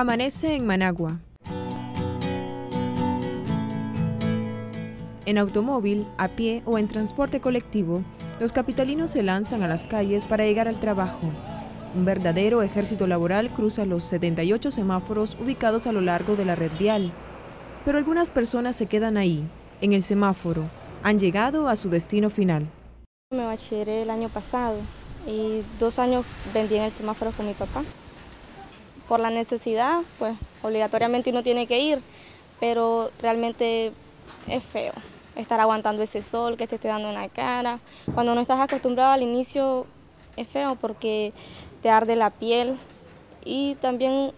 Amanece en Managua. En automóvil, a pie o en transporte colectivo, los capitalinos se lanzan a las calles para llegar al trabajo. Un verdadero ejército laboral cruza los 78 semáforos ubicados a lo largo de la red vial. Pero algunas personas se quedan ahí, en el semáforo. Han llegado a su destino final. Me bachilleré el año pasado y dos años vendí en el semáforo con mi papá. Por la necesidad, pues obligatoriamente uno tiene que ir, pero realmente es feo estar aguantando ese sol que te esté dando en la cara. Cuando no estás acostumbrado al inicio es feo porque te arde la piel y también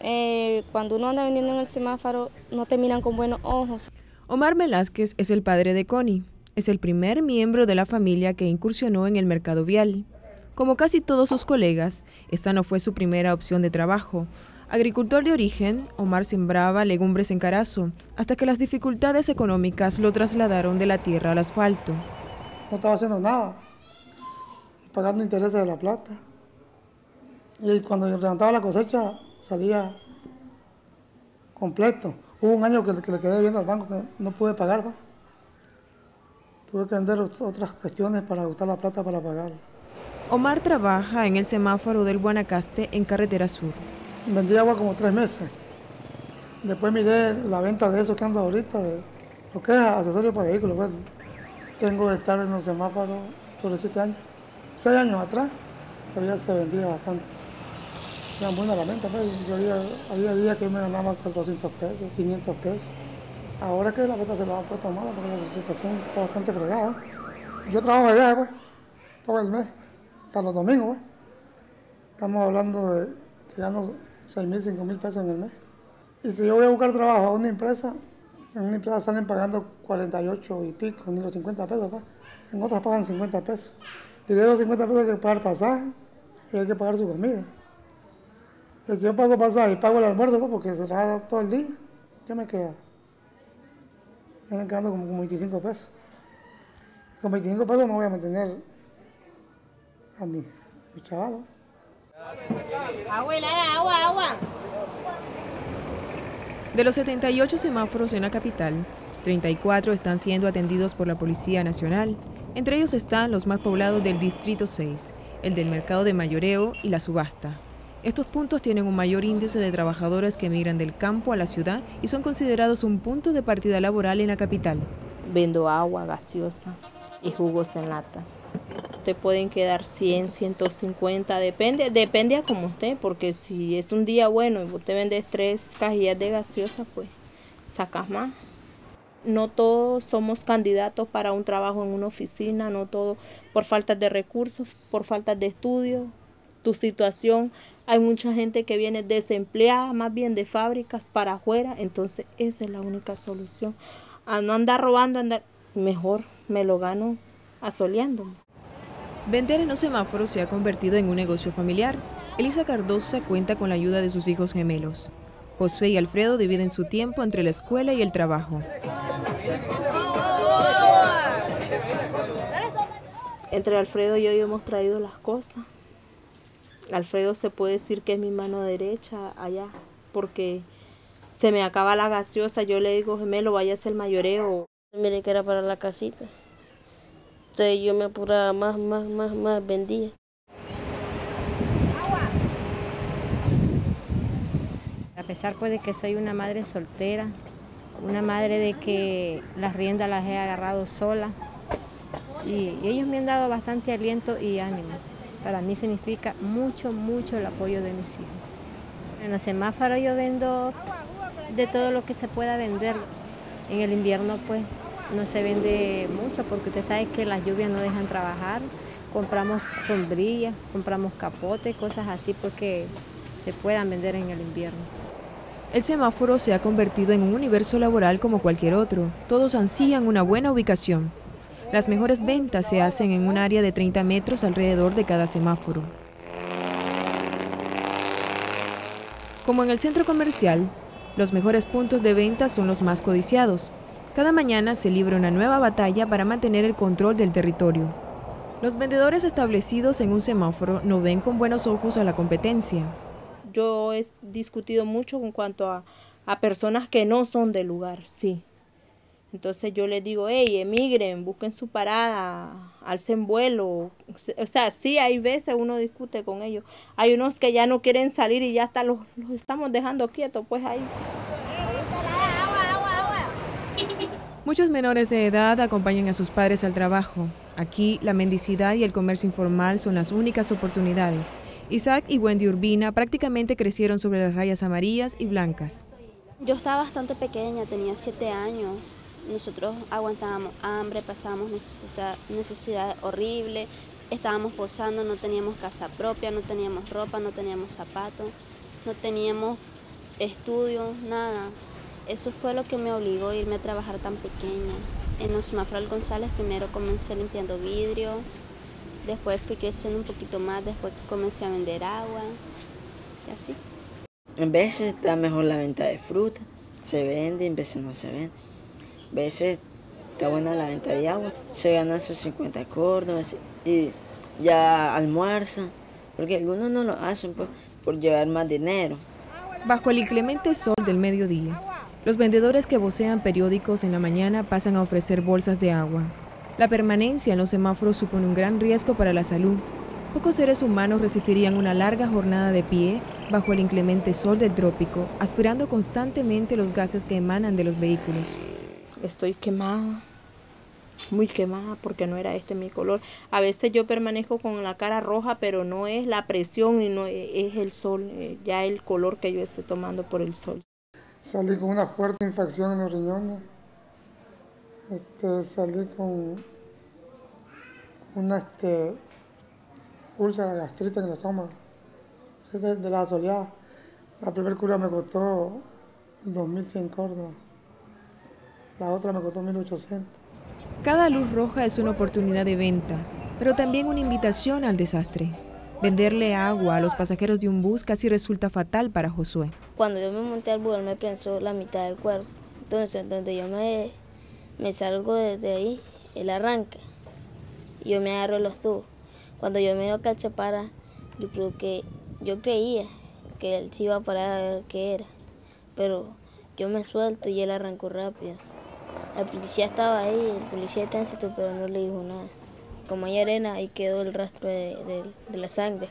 eh, cuando uno anda vendiendo en el semáforo no te miran con buenos ojos. Omar Velázquez es el padre de Connie. Es el primer miembro de la familia que incursionó en el mercado vial. Como casi todos sus colegas, esta no fue su primera opción de trabajo, Agricultor de origen, Omar sembraba legumbres en Carazo, hasta que las dificultades económicas lo trasladaron de la tierra al asfalto. No estaba haciendo nada, pagando intereses de la plata. Y cuando yo levantaba la cosecha, salía completo. Hubo un año que, le quedé viendo al banco que no pude pagar. Tuve que vender otras cuestiones para usar la plata para pagarla. Omar trabaja en el semáforo del Guanacaste en Carretera Sur. Vendí agua como tres meses. Después miré la venta de eso que ando ahorita, de lo que es accesorio para vehículos. Pues. Tengo que estar en los semáforos sobre siete años. Seis años atrás todavía se vendía bastante. Era buena la venta, pues. Yo había, días que me ganaba 400 pesos, 500 pesos. Ahora que la venta se lo ha puesto mala porque la situación está bastante fregada. Yo trabajo de pues, todo el mes, hasta los domingos. Estamos hablando de gano 6 mil, 5 mil pesos en el mes. Y si yo voy a buscar trabajo a una empresa, en una empresa salen pagando 48 y pico, ni los 50 pesos, pues. en otras pagan 50 pesos. Y de esos 50 pesos hay que pagar pasaje y hay que pagar su comida. Y si yo pago pasaje y pago el almuerzo, pues, porque se trabaja todo el día, ¿qué me queda? Me están quedando como 25 pesos. con 25 pesos no voy a mantener a mi, a mi chaval. Agua, agua. De los 78 semáforos en la capital, 34 están siendo atendidos por la Policía Nacional. Entre ellos están los más poblados del Distrito 6, el del mercado de mayoreo y la subasta. Estos puntos tienen un mayor índice de trabajadores que emigran del campo a la ciudad y son considerados un punto de partida laboral en la capital. Vendo agua gaseosa y jugos en latas te pueden quedar 100, 150, depende, depende a como usted, porque si es un día bueno y usted vende tres cajillas de gaseosa, pues sacas más. No todos somos candidatos para un trabajo en una oficina, no todos por falta de recursos, por falta de estudio, tu situación. Hay mucha gente que viene desempleada, más bien de fábricas para afuera, entonces esa es la única solución. A no andar robando, andar, mejor me lo gano asoleándome. Vender en los semáforos se ha convertido en un negocio familiar. Elisa Cardosa cuenta con la ayuda de sus hijos gemelos. Josué y Alfredo dividen su tiempo entre la escuela y el trabajo. Entre Alfredo y yo hemos traído las cosas. Alfredo se puede decir que es mi mano derecha allá, porque se me acaba la gaseosa. Yo le digo, gemelo, vaya a hacer mayoreo. Mire que era para la casita. Entonces yo me apuraba más, más, más, más, vendía. A pesar pues de que soy una madre soltera, una madre de que las riendas las he agarrado sola y, ellos me han dado bastante aliento y ánimo. Para mí significa mucho, mucho el apoyo de mis hijos. En los semáforos yo vendo de todo lo que se pueda vender. En el invierno pues no se vende mucho porque usted sabe que las lluvias no dejan trabajar. Compramos sombrillas, compramos capotes, cosas así porque se puedan vender en el invierno. El semáforo se ha convertido en un universo laboral como cualquier otro. Todos ansían una buena ubicación. Las mejores ventas se hacen en un área de 30 metros alrededor de cada semáforo. Como en el centro comercial, los mejores puntos de venta son los más codiciados, cada mañana se libra una nueva batalla para mantener el control del territorio. Los vendedores establecidos en un semáforo no ven con buenos ojos a la competencia. yo he discutido mucho en cuanto a, personas que no son del lugar, sí. Entonces yo les digo, hey, emigren, busquen su parada, alcen vuelo. O sea, sí, hay veces uno discute con ellos. Hay unos que ya no quieren salir y ya hasta los, los estamos dejando quietos, pues ahí. Muchos menores de edad acompañan a sus padres al trabajo. Aquí, la mendicidad y el comercio informal son las únicas oportunidades. Isaac y Wendy Urbina prácticamente crecieron sobre las rayas amarillas y blancas. Yo estaba bastante pequeña, tenía siete años. Nosotros aguantábamos hambre, pasábamos necesidad, necesidad horrible, estábamos posando, no teníamos casa propia, no teníamos ropa, no teníamos zapatos, no teníamos estudios, nada. Eso fue lo que me obligó a irme a trabajar tan pequeña. En Osmafral González primero comencé limpiando vidrio, después fui creciendo un poquito más, después comencé a vender agua y así. En veces está mejor la venta de fruta, se vende, en veces no se vende. A veces está buena la venta de agua, se ganan sus 50 córdobas y ya almuerzan, porque algunos no lo hacen pues, por llevar más dinero. Bajo el inclemente sol del mediodía, los vendedores que vocean periódicos en la mañana pasan a ofrecer bolsas de agua. La permanencia en los semáforos supone un gran riesgo para la salud. Pocos seres humanos resistirían una larga jornada de pie bajo el inclemente sol del trópico, aspirando constantemente los gases que emanan de los vehículos. Estoy quemada, muy quemada porque no era este mi color. A veces yo permanezco con la cara roja, pero no es la presión y no es el sol, eh, ya el color que yo estoy tomando por el sol. Salí con una fuerte infección en los riñones. Este, salí con una este, úlcera gastrita en el estómago. De, de la soleada. La primera cura me costó 2.100 córdobas. La otra me costó 1.800. Cada luz roja es una oportunidad de venta, pero también una invitación al desastre. Venderle agua a los pasajeros de un bus casi resulta fatal para Josué. Cuando yo me monté al bus, me prensó la mitad del cuerpo. Entonces, donde yo me, me salgo desde ahí, él arranca. Yo me agarro los tubos. Cuando yo me dio para, yo creo que, yo creía que él se iba a parar a ver qué era. Pero yo me suelto y él arrancó rápido. El policía estaba ahí, el policía de tránsito, pero no le dijo nada. Como hay arena, ahí quedó el rastro de, de, de la sangre.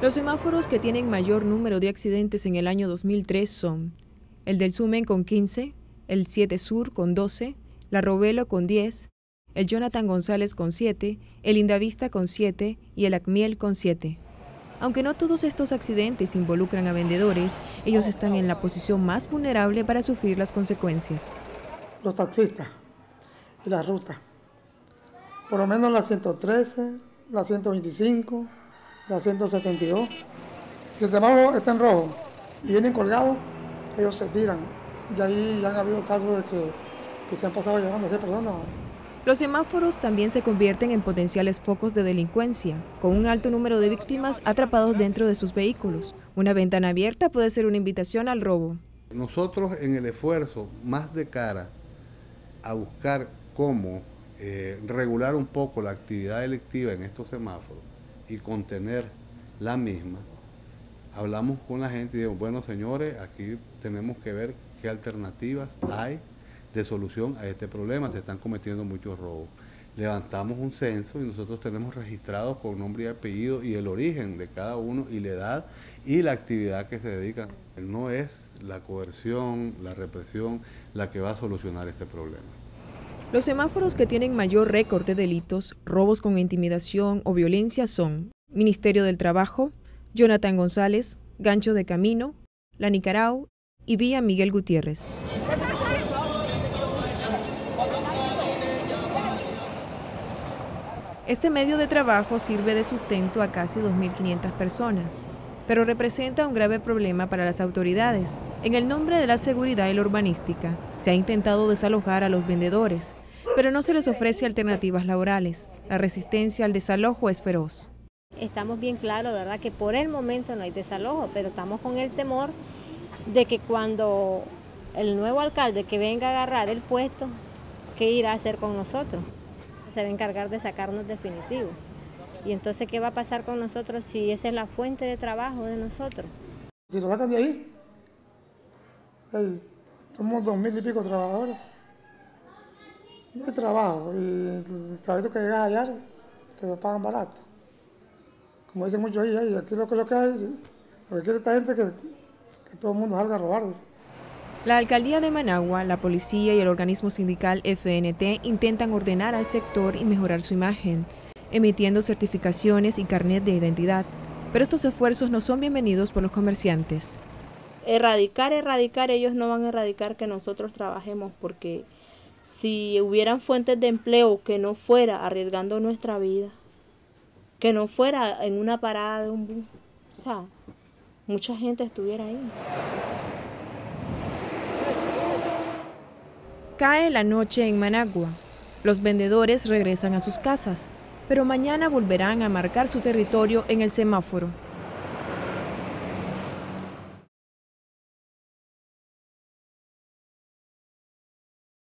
Los semáforos que tienen mayor número de accidentes en el año 2003 son el del Sumen con 15, el 7 Sur con 12, la Robelo con 10, el Jonathan González con 7, el Indavista con 7 y el Acmiel con 7. Aunque no todos estos accidentes involucran a vendedores, ellos están en la posición más vulnerable para sufrir las consecuencias. Los taxistas y la ruta. Por lo menos la 113, la 125, la 172. Si el semáforo está en rojo y vienen colgados, ellos se tiran. Y ahí ya han habido casos de que, que se han pasado llevando a esa personas. Los semáforos también se convierten en potenciales focos de delincuencia, con un alto número de víctimas atrapados dentro de sus vehículos. Una ventana abierta puede ser una invitación al robo. Nosotros en el esfuerzo más de cara a buscar cómo eh, regular un poco la actividad delictiva en estos semáforos y contener la misma, hablamos con la gente y dijimos, bueno señores, aquí tenemos que ver qué alternativas hay de solución a este problema, se están cometiendo muchos robos. Levantamos un censo y nosotros tenemos registrados con nombre y apellido y el origen de cada uno y la edad y la actividad que se dedican. No es la coerción, la represión la que va a solucionar este problema. Los semáforos que tienen mayor récord de delitos, robos con intimidación o violencia son Ministerio del Trabajo, Jonathan González, Gancho de Camino, La Nicarau y Vía Miguel Gutiérrez. Este medio de trabajo sirve de sustento a casi 2.500 personas, pero representa un grave problema para las autoridades. En el nombre de la seguridad y la urbanística, se ha intentado desalojar a los vendedores, pero no se les ofrece alternativas laborales. La resistencia al desalojo es feroz. Estamos bien claros, ¿verdad?, que por el momento no hay desalojo, pero estamos con el temor de que cuando el nuevo alcalde que venga a agarrar el puesto, ¿qué irá a hacer con nosotros? Se va a encargar de sacarnos definitivo. Y entonces, ¿qué va a pasar con nosotros si esa es la fuente de trabajo de nosotros? Si lo sacan de ahí, somos dos mil y pico trabajadores. No hay trabajo y el trabajo que llegas allá te lo pagan barato. Como dicen muchos ahí, aquí lo que, lo que hay, lo que quiere esta gente que, que todo el mundo salga a robar. La alcaldía de Managua, la policía y el organismo sindical FNT intentan ordenar al sector y mejorar su imagen, emitiendo certificaciones y carnet de identidad. Pero estos esfuerzos no son bienvenidos por los comerciantes. Erradicar, erradicar, ellos no van a erradicar que nosotros trabajemos porque si hubieran fuentes de empleo que no fuera arriesgando nuestra vida, que no fuera en una parada de un bus, o sea, mucha gente estuviera ahí. Cae la noche en Managua. Los vendedores regresan a sus casas, pero mañana volverán a marcar su territorio en el semáforo.